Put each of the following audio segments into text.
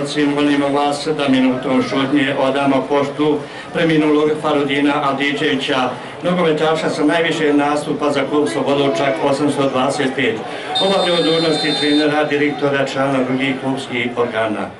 Gledalci, molimo vas da minutom šutnje odamo poštu preminulog Farudina Aldiđevića, nogometaša sa najviše nastupa za klub Slobodočak 825. Obavljaju dužnosti trenera, direktora, člana drugih klubskih organa.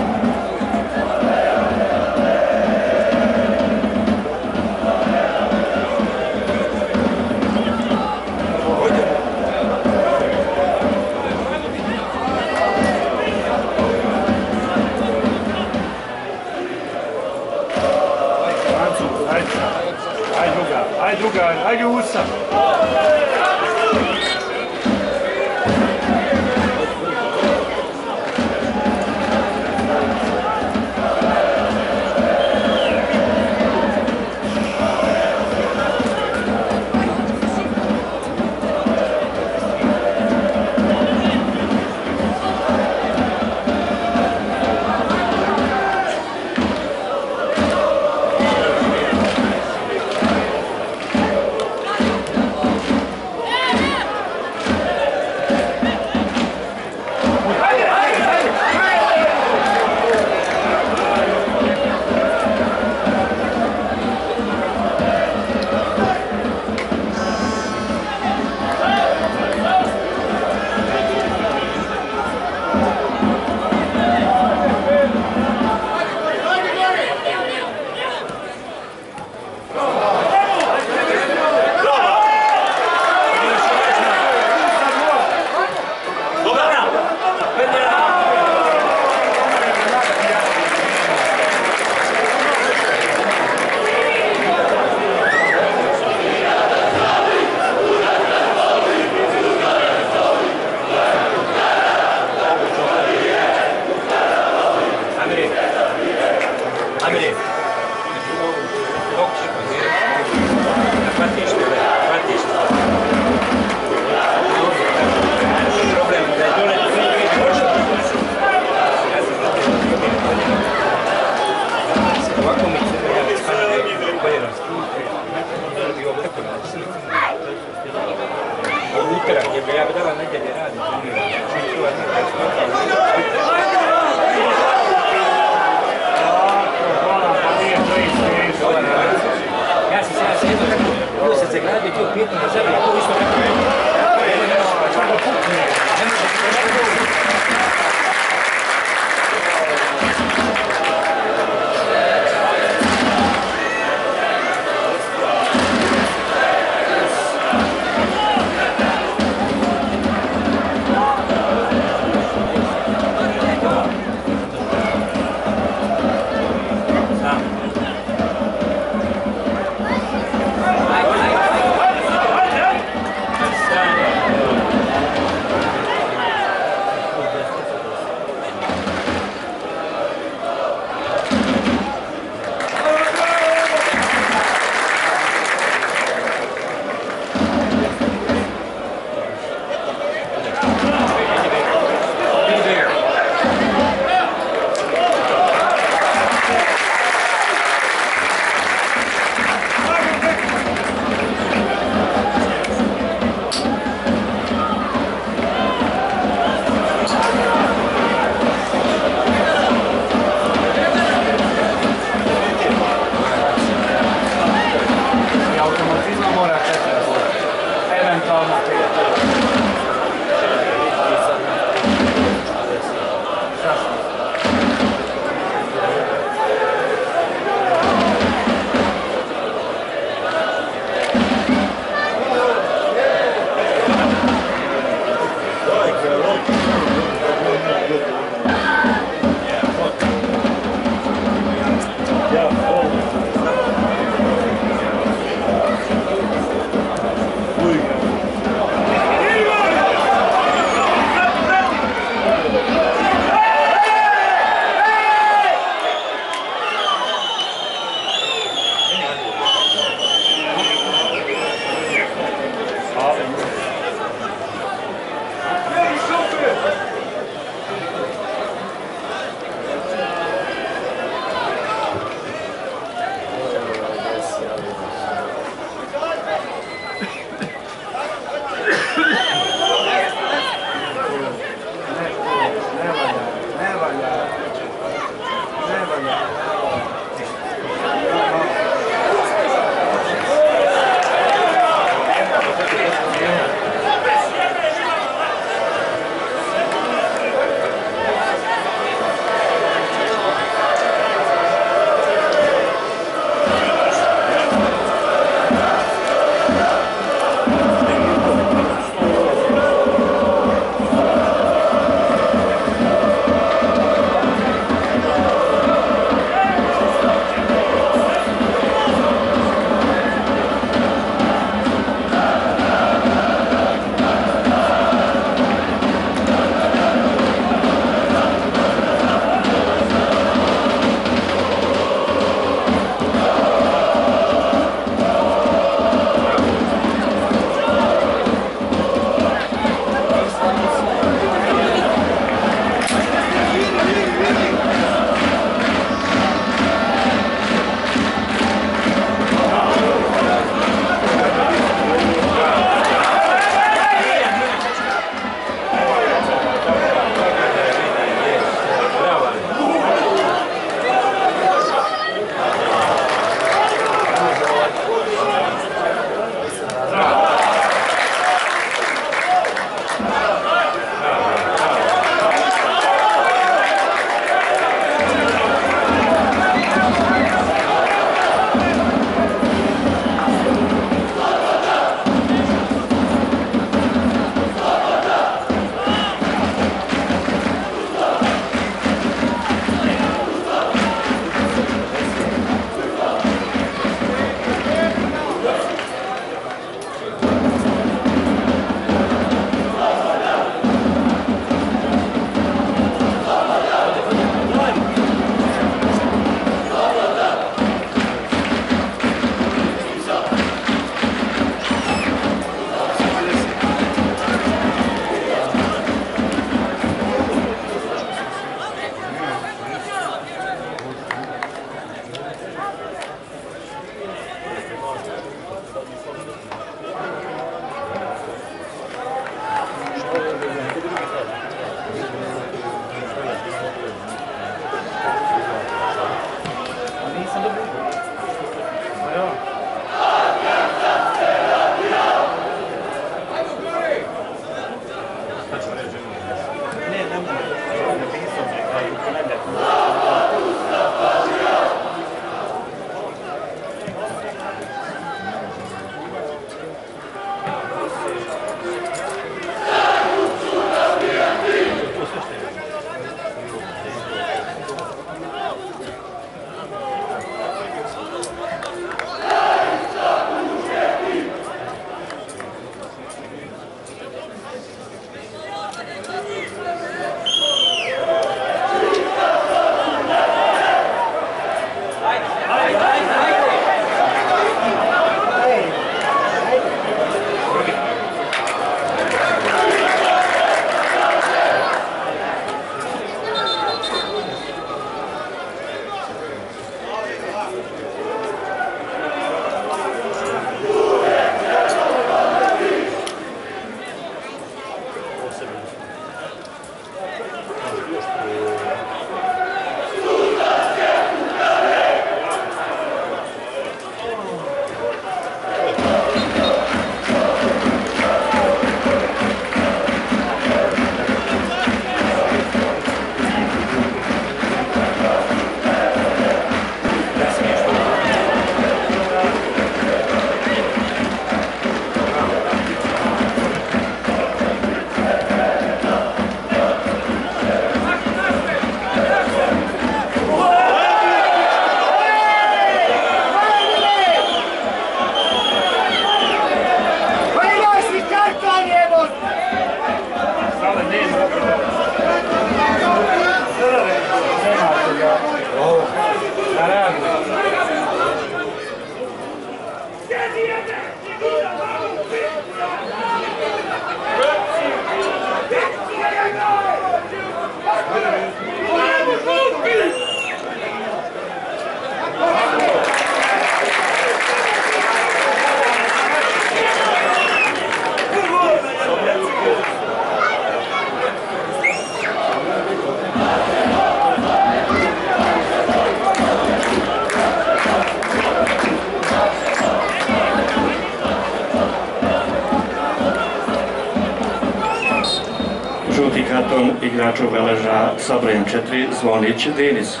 clonete deles.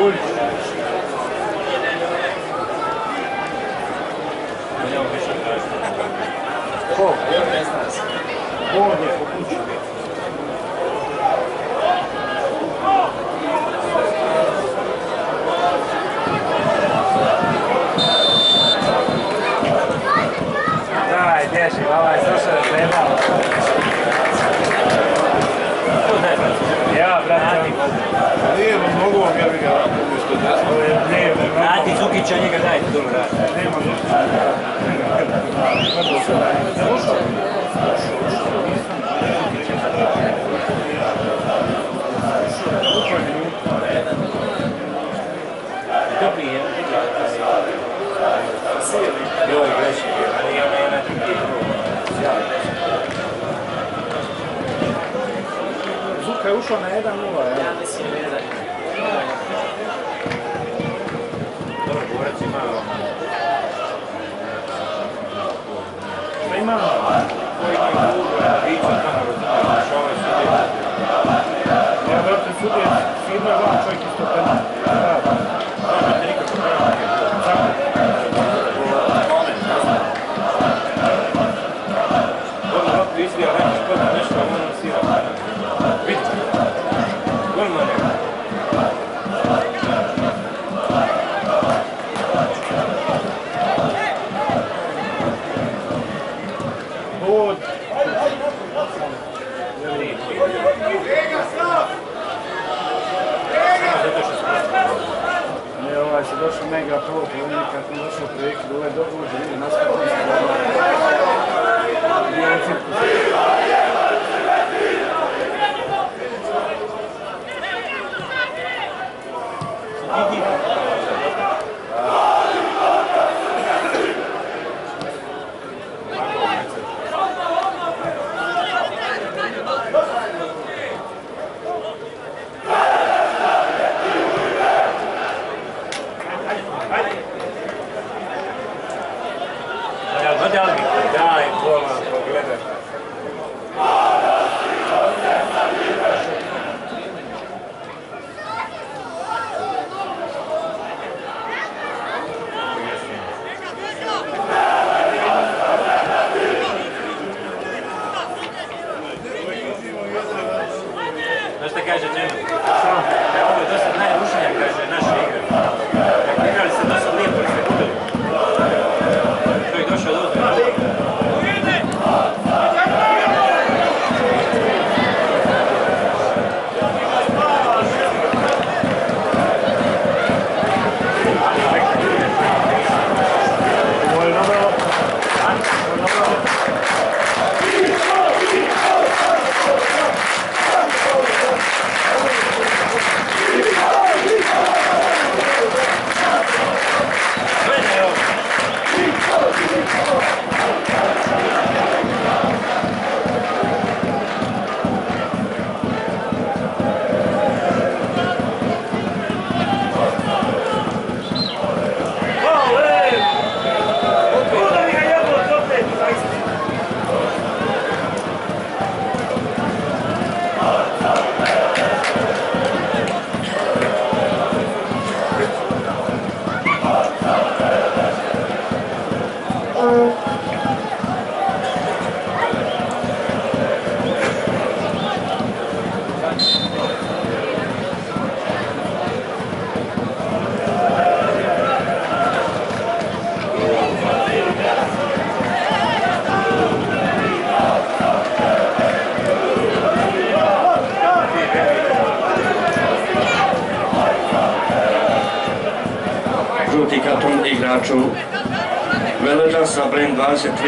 Ulj. Ko?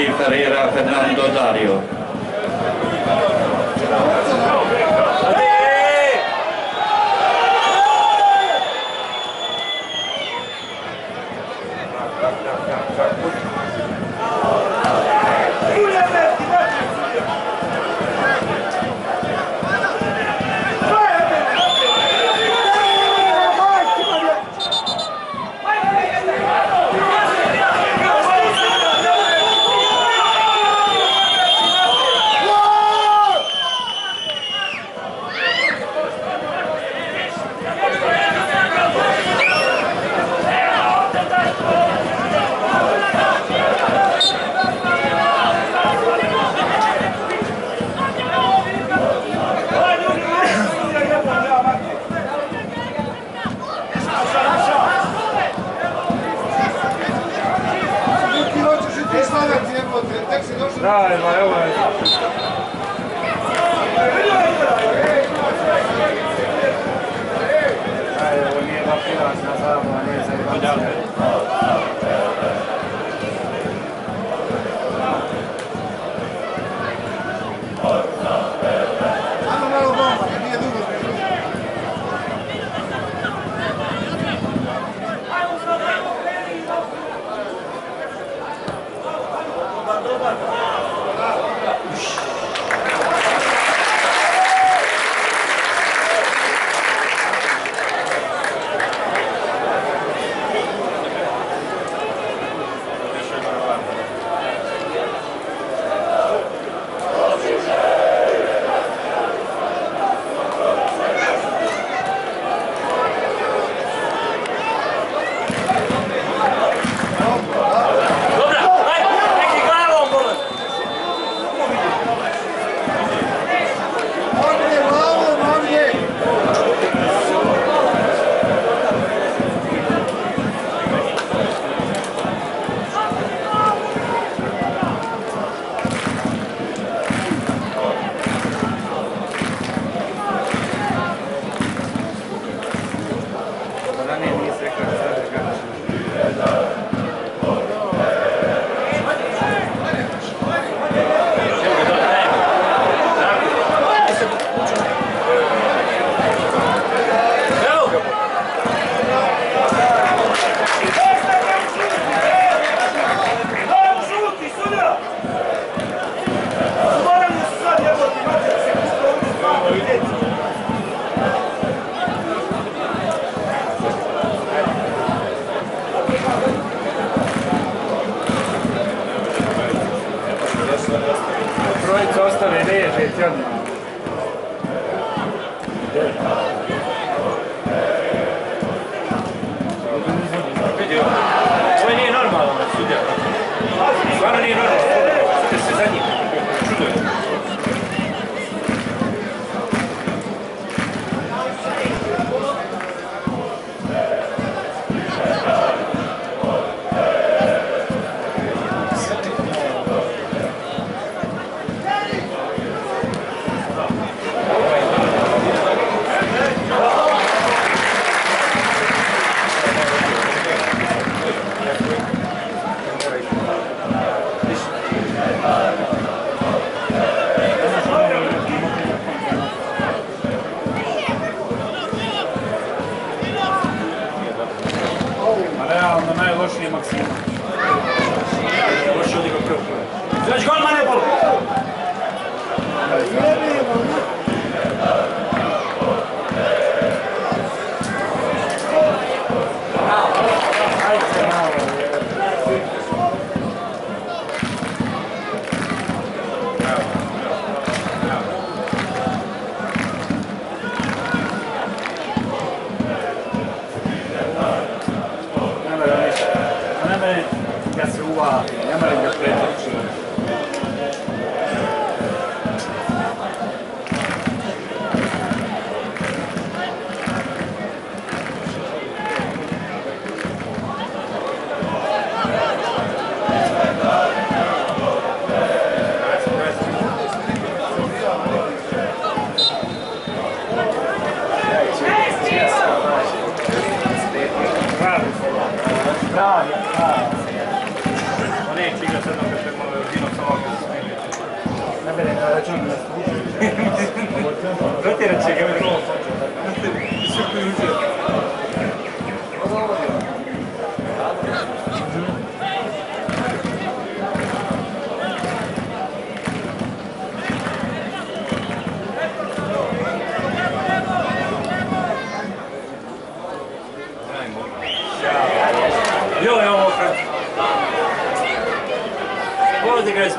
Ferrera Fernando Dario.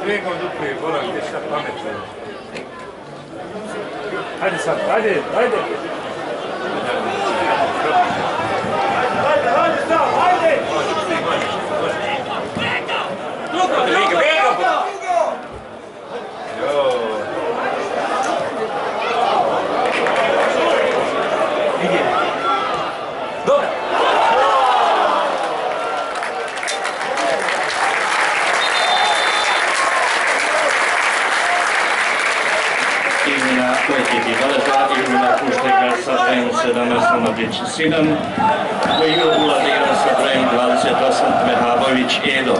pregao duplije, Goran, gdje šta pametno. Hajde sad, hajde, hajde! Hajde, hajde hajde! hajde! Drugo, drugo! Kitty Veleta imena pušte sa brojem 17 7 Sinan, koji je uladira sa brojem 28 Mehabović Edo.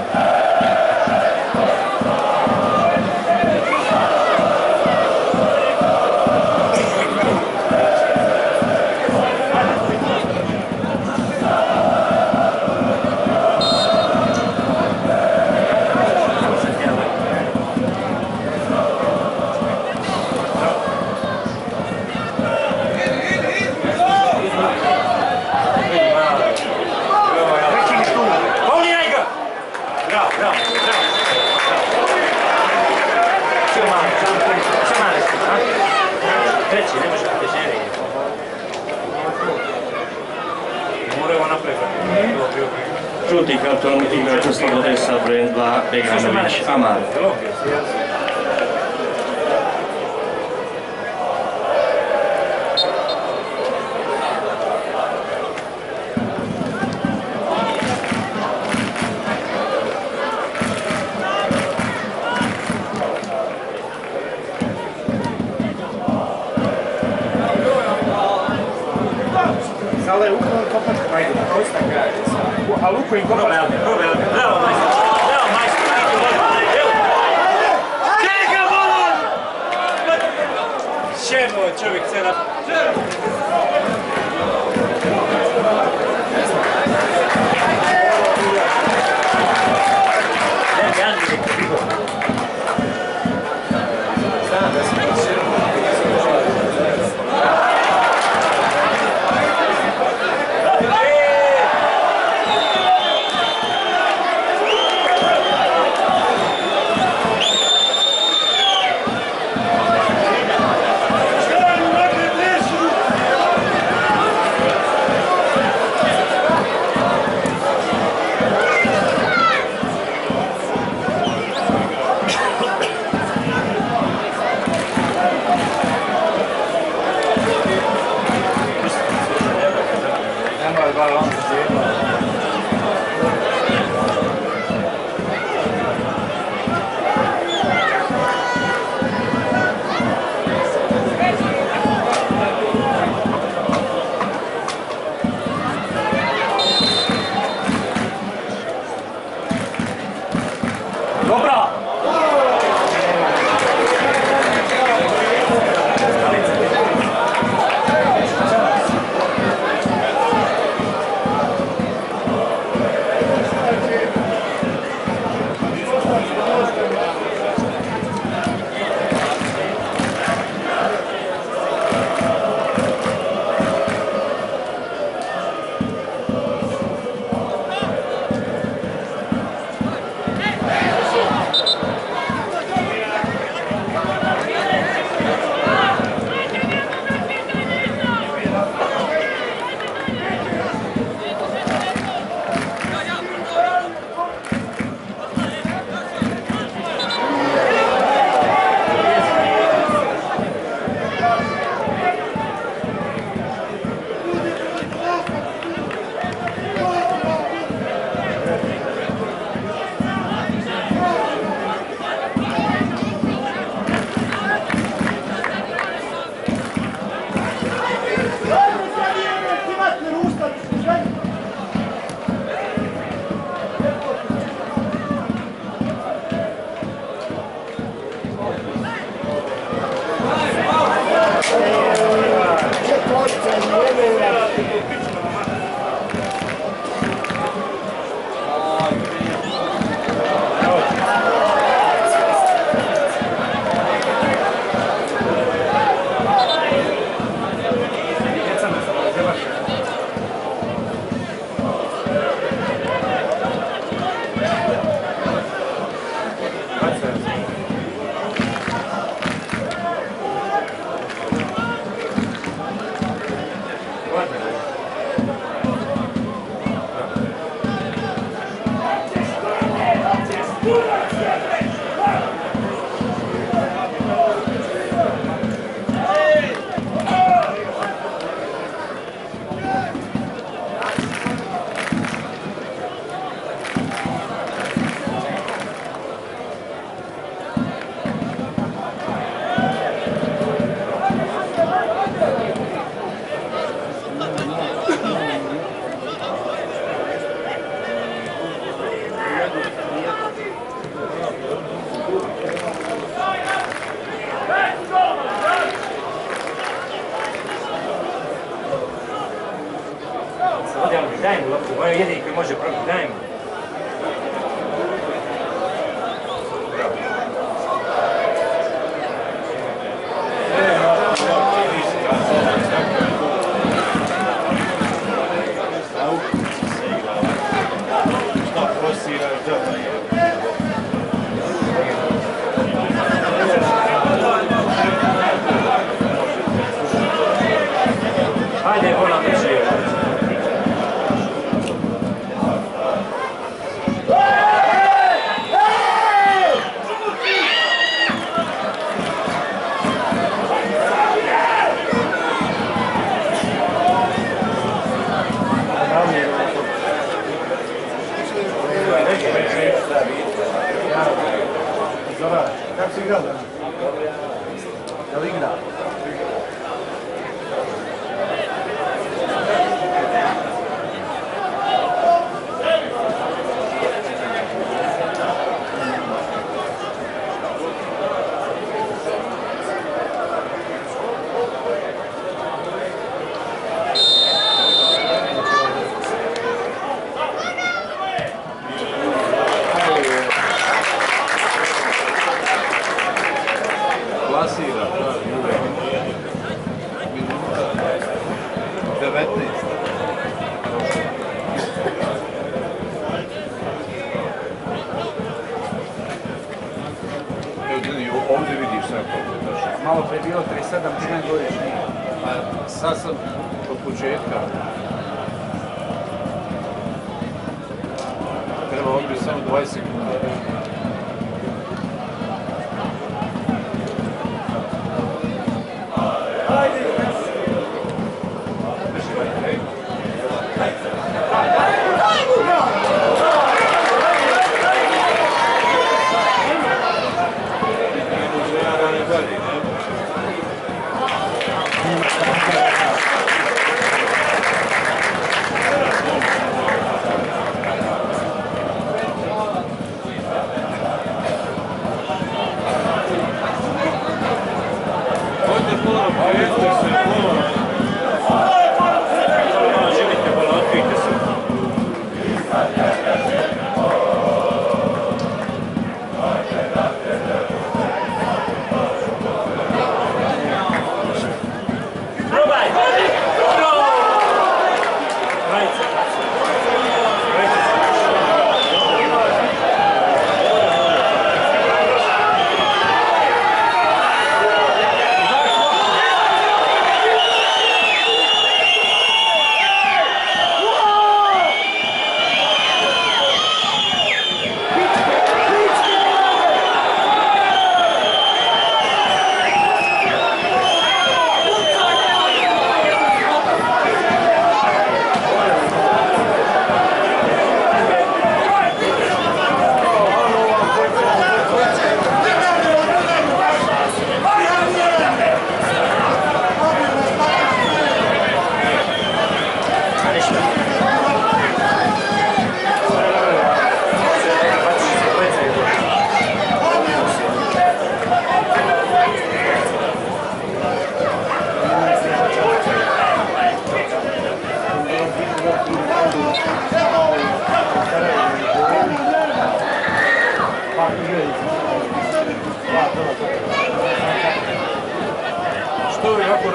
Republika autonomitik Vjačeslava Odesa, brand 2, Beganović, Amar.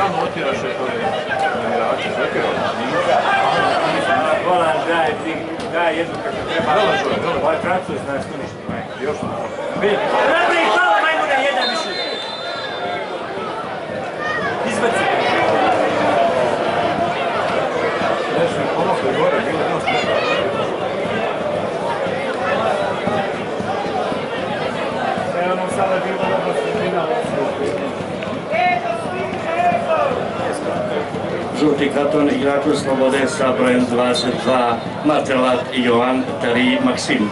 Samo otjeraš je to igrače, sveke je Volan daje ti, daje jednu kako treba. Vela žuje, vela. Ovaj Francus nas uništi. Još na ovo. Vidi. Vrbi, jedan više. Izbaci. Nešto je gore, bilo jedno smisla. Evo nam sada bilo dobro sredina. Žuti karton igraču Slobode sa brojem 22 Matelat Jovan Tari Maksim.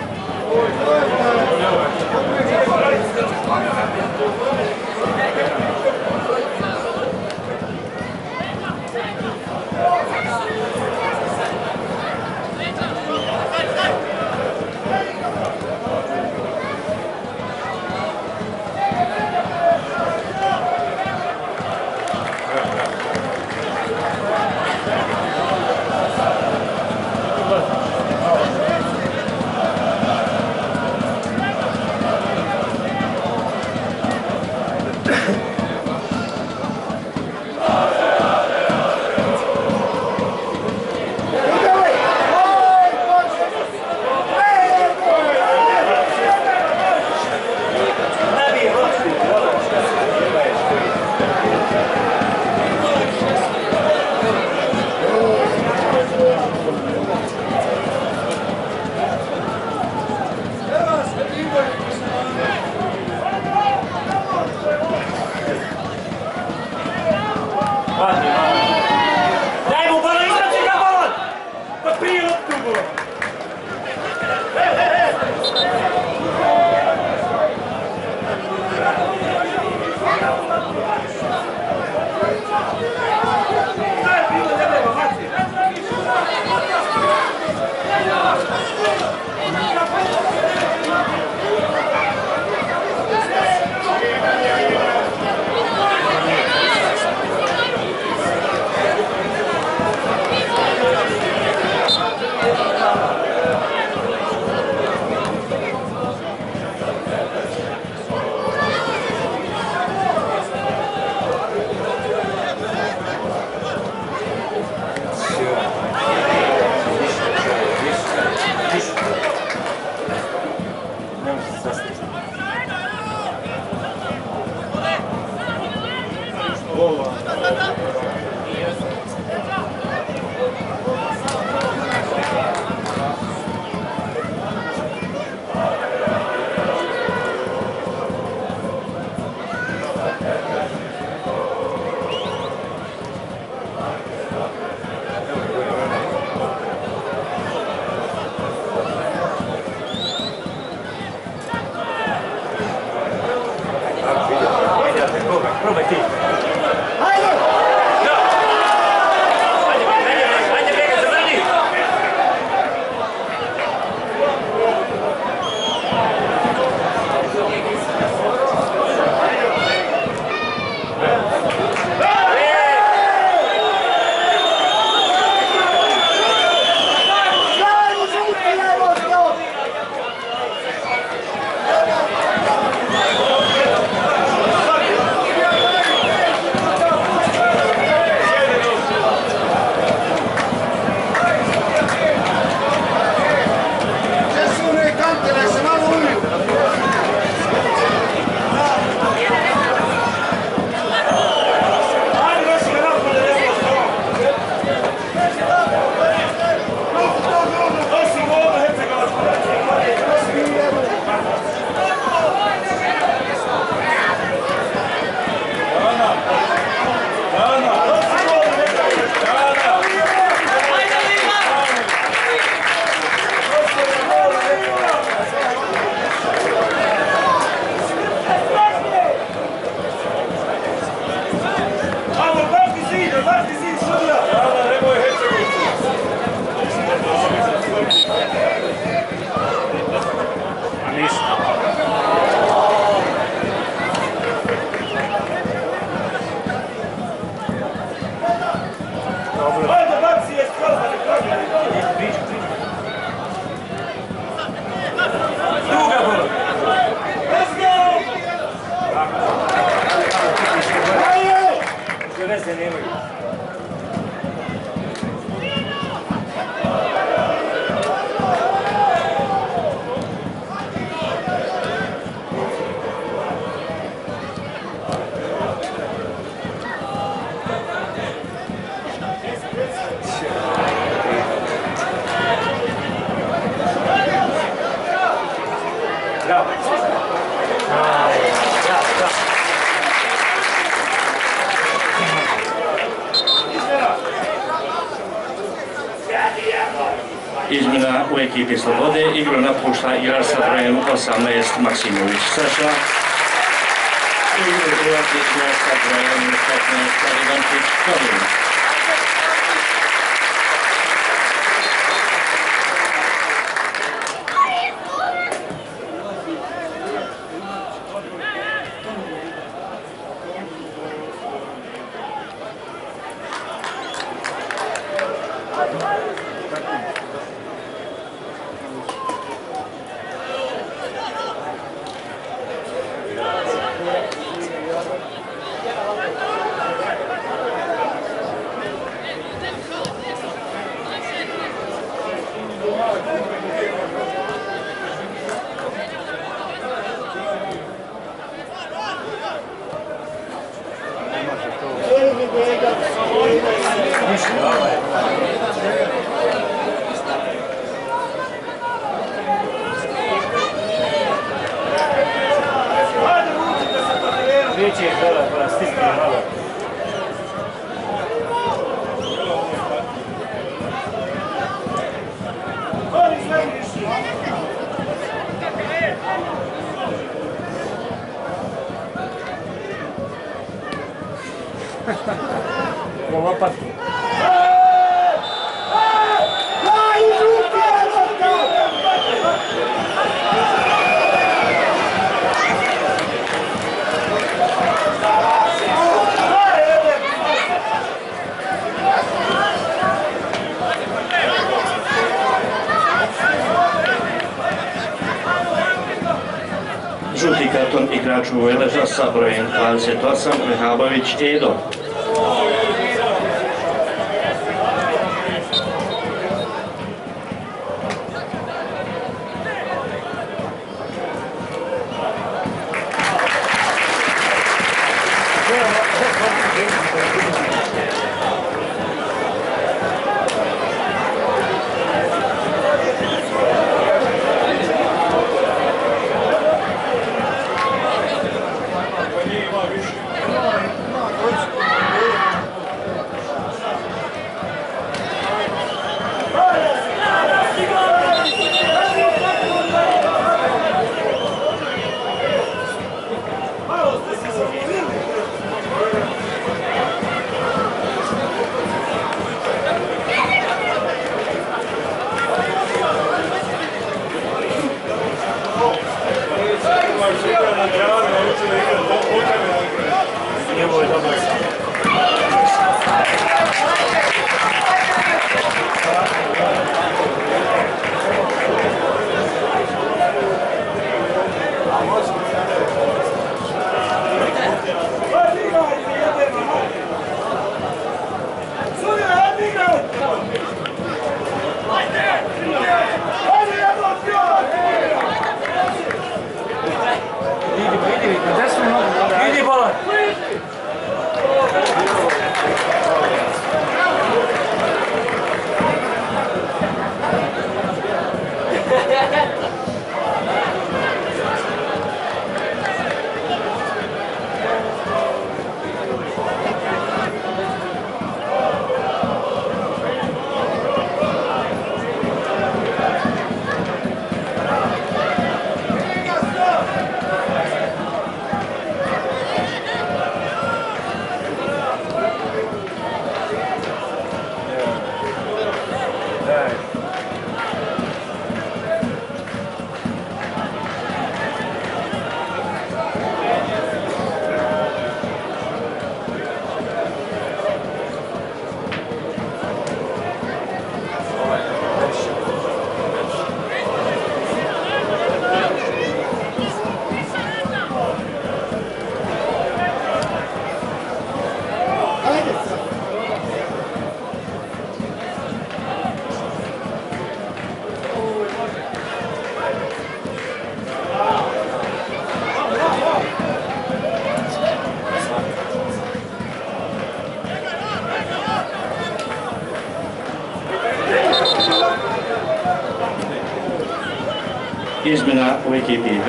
程度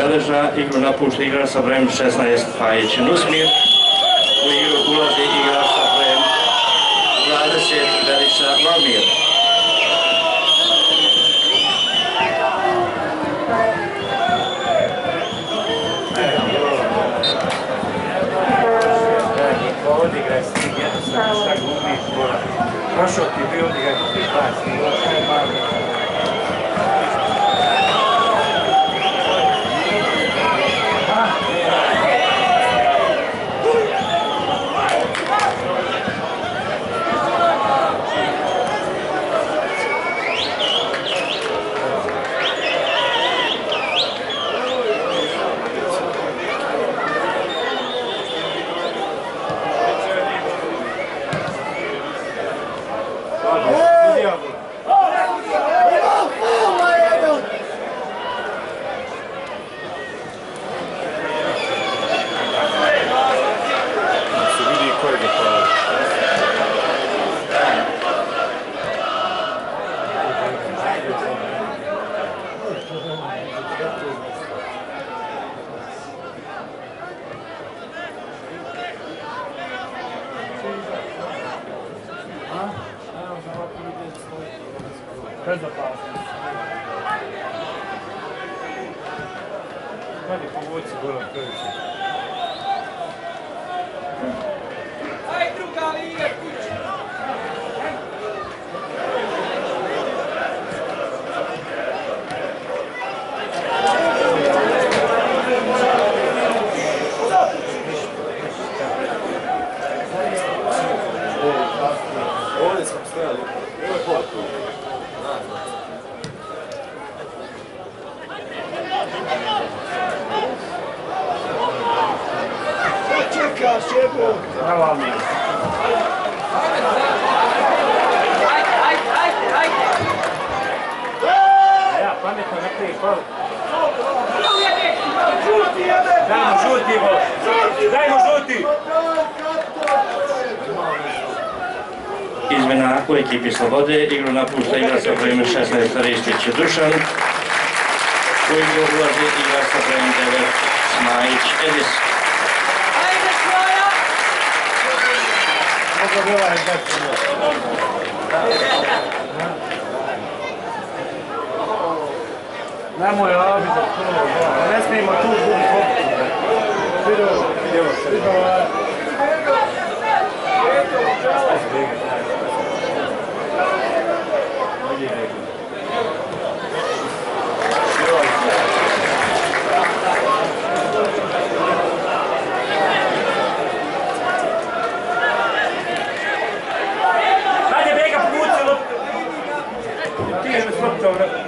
galerza Igor Napuczy, Igor Sabrem, 16 fajeć, 8 Žuti. Izmjena u ekipi Slobode, igru napušta igrač sa brojem 16 Ristić Dušan. U igru ulazi igrač sa brojem 9 Smajić Edis. Ovaj dati. Nemoj abi da to, ne smijemo tu se. Vidio, Hajde bega puci loptu. Ti je slopta,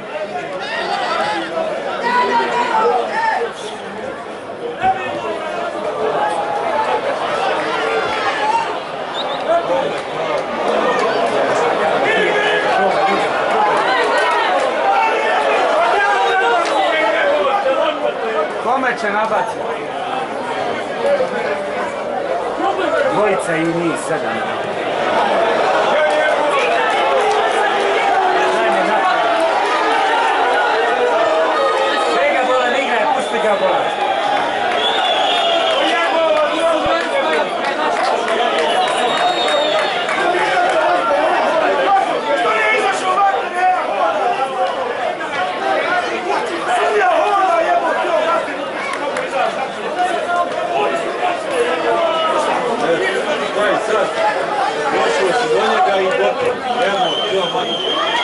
Kome će nabaciti? Dvojica i mi sedam. Daj mi natrag. Sve ga bola ne igra, pusti ga bola. Daj sad. Došlo si do njega i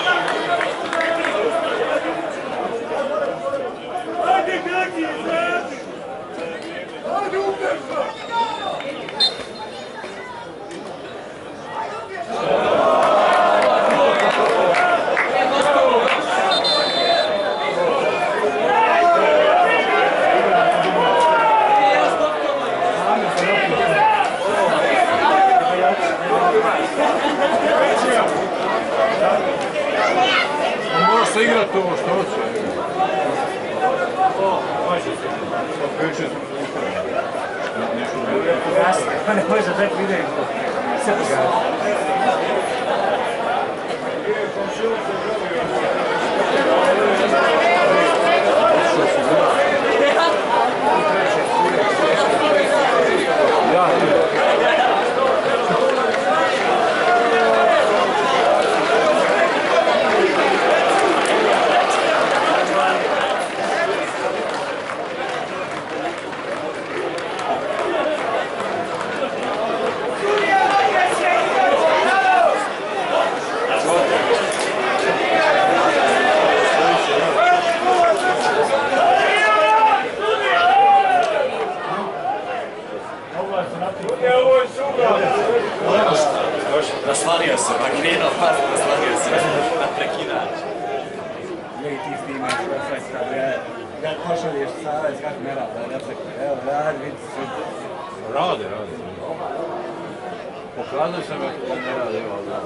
Naslanio se, magrijeno pas, se na prekinač. Ne, ti snimaš, osvajska, kad e, pošalješ savez, kako ne rada, ja se, evo, radi, vidi se. Rade, rade. Pokazao sam ga kako ne rade, evo, da.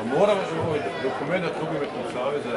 A moramo se ovaj dokument na drugim saveza.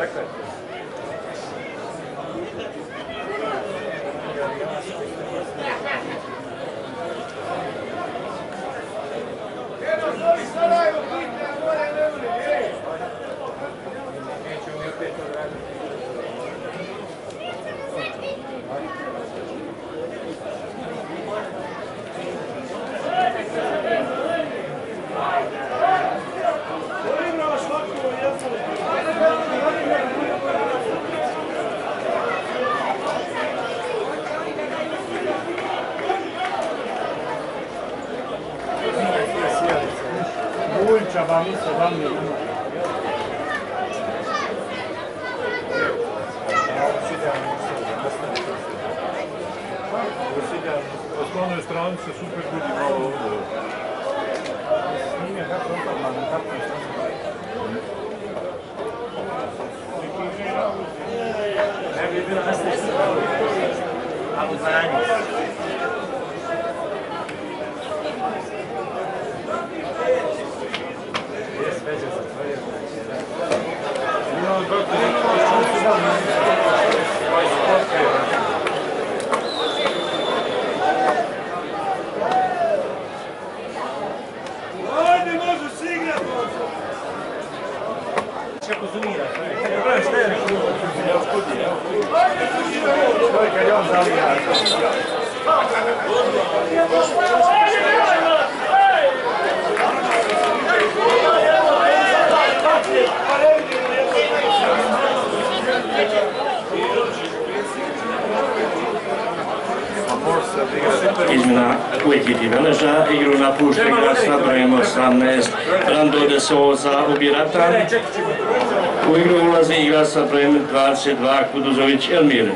Cunha dos Ouvintes, Elmira.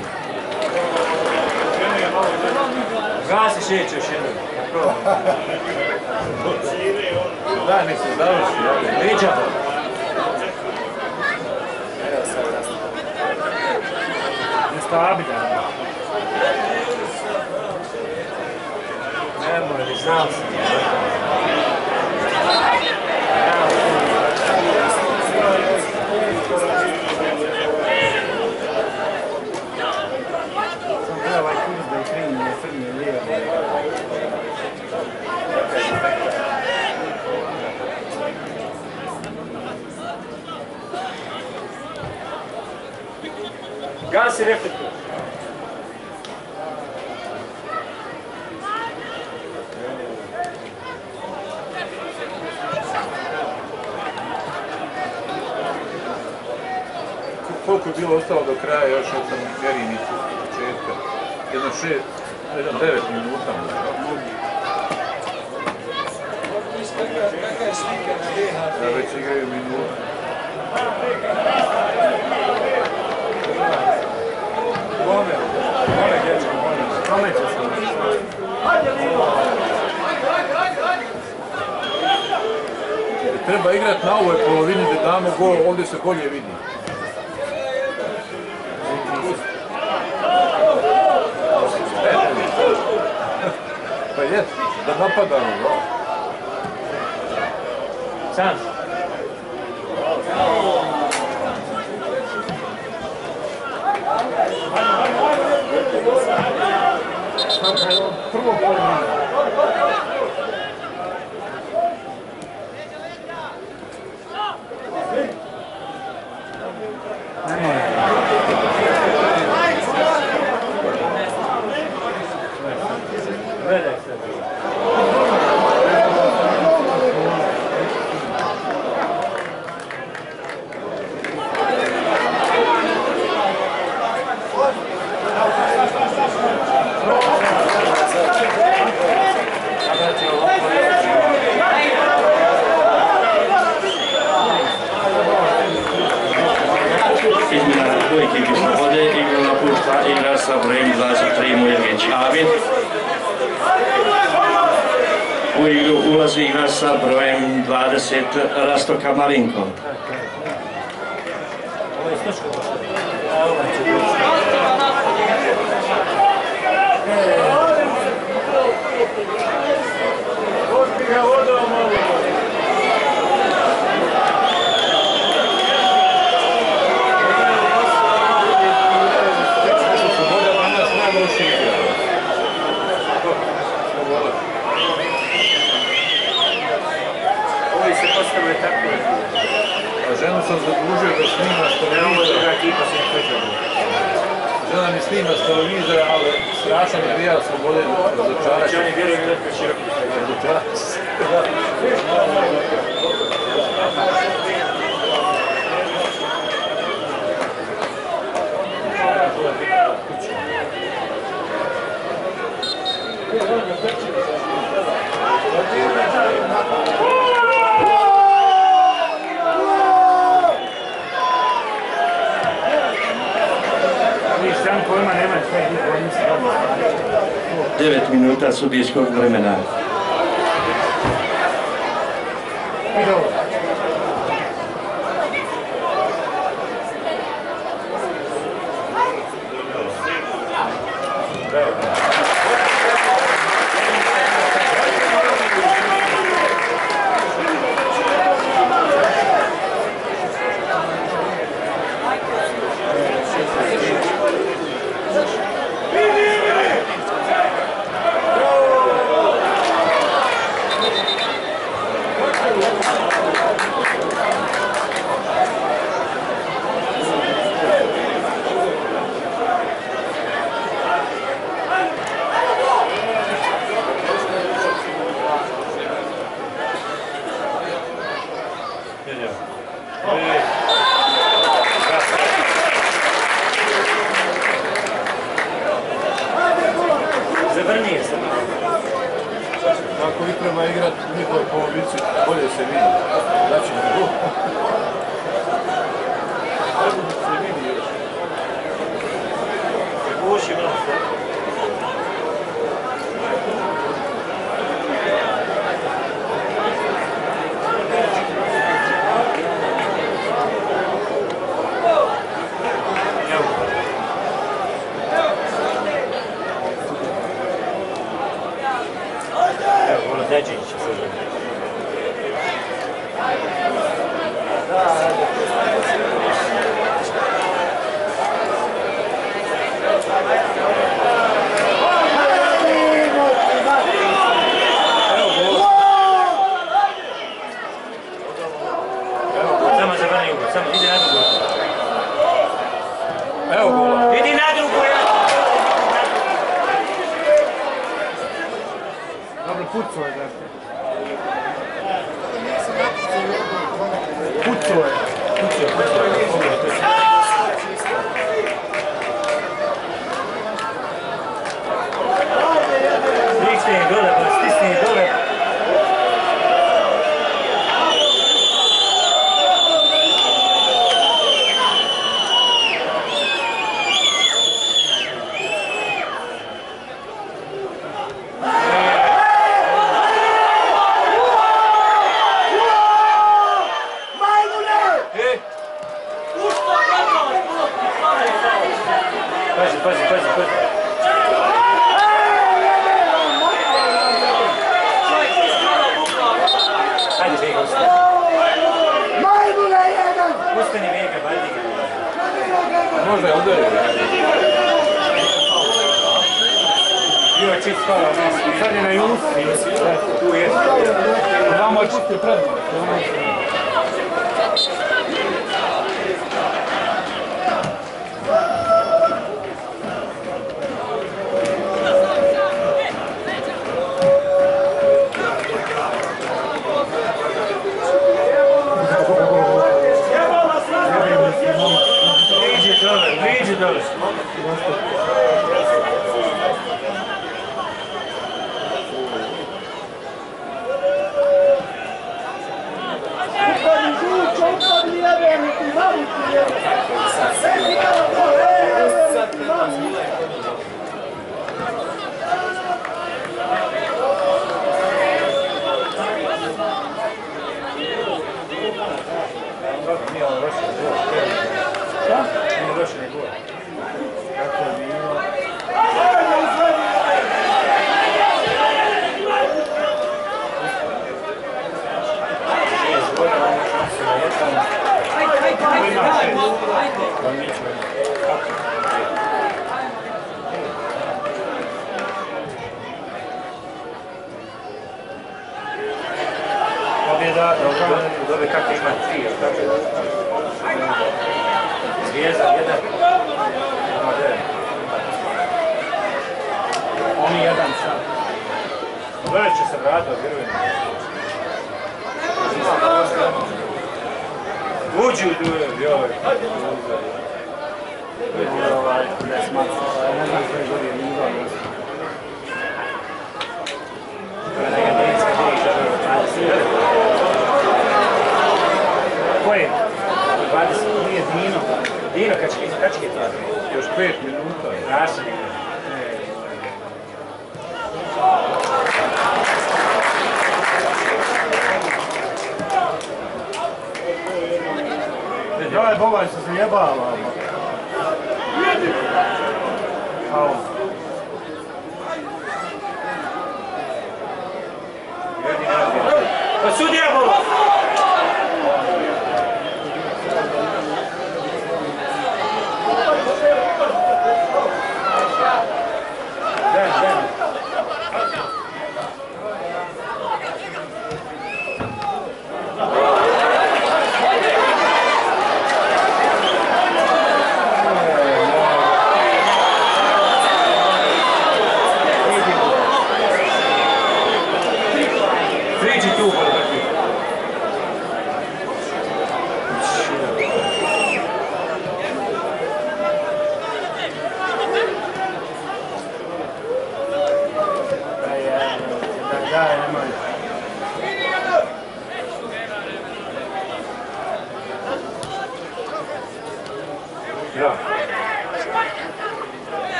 Koliko je bilo ostalo do kraja, još od sam mjerinicu od početka. Jedno šest, jedno devet minuta. Ja već igraju minutu. Gome, gome dječko, gome. Kome će se? Treba igrat na ovoj polovini da damo gol, ovdje se bolje vidi. Da napadamo. da. Sam. Prvo polovinu. Gledaj se. Izmjena u ekipi Slobode, igru napušta igrač sa brojem 23, Mujević Avid. U igru ulazi igrač sa brojem